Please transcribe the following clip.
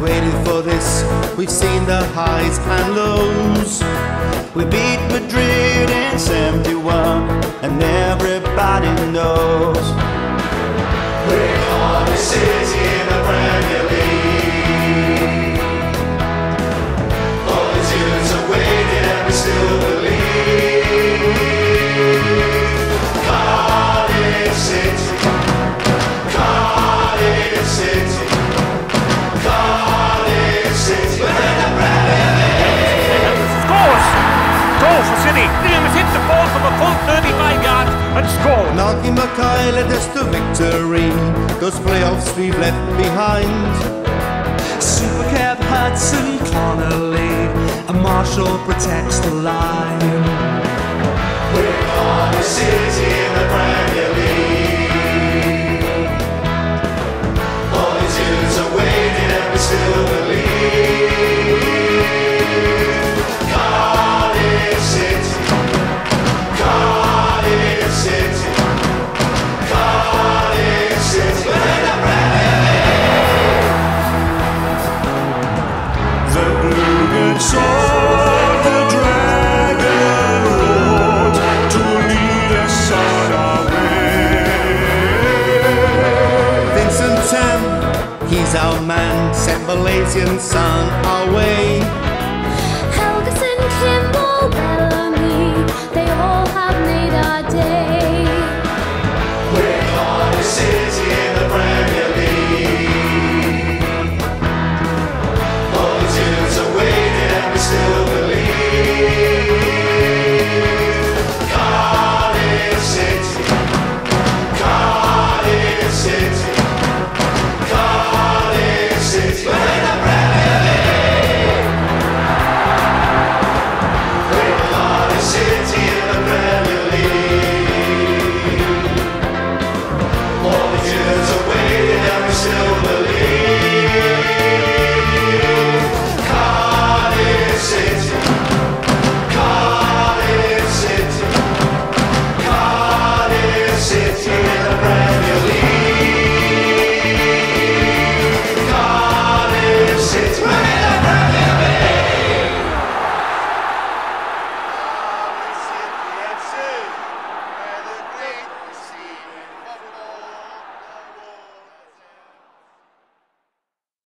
waiting for this. We've seen the highs and lows. We beat Madrid in 71, and everybody knows. City the the the. Liam has hit the ball from a full 35 yards and scored. Malky Mackay led us to victory. Those playoffs we've left behind. Super Cab Hudson Connolly, a Marshall protects the line. We're Cardiff City man. Sent Malaysian son our way. Helguson, Kimball, Bellamy, they all